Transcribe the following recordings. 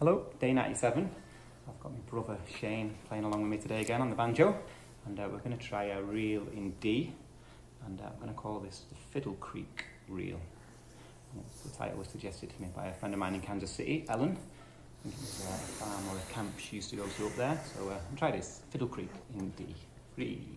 Hello, day 97. I've got my brother Shane playing along with me today again on the banjo, and uh, we're going to try a reel in D, and uh, I'm going to call this the Fiddle Creek Reel. The title was suggested to me by a friend of mine in Kansas City, Ellen. I think it was uh, a farm or a camp she used to go to up there. So uh, try this, Fiddle Creek in D. Three,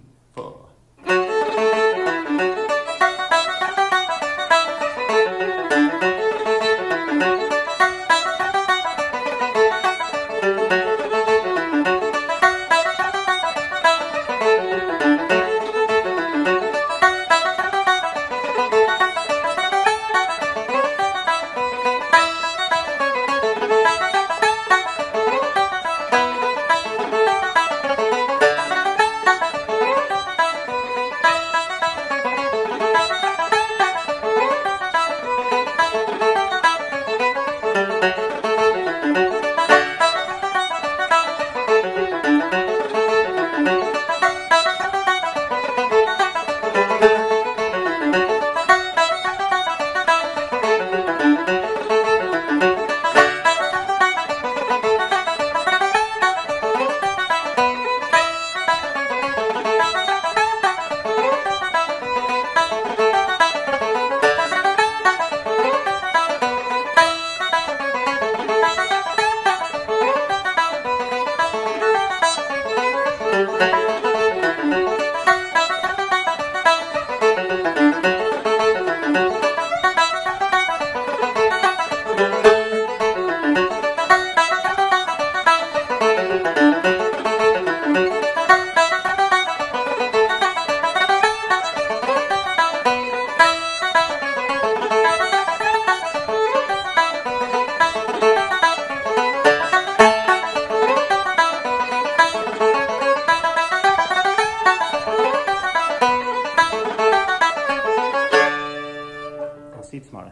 Tomorrow.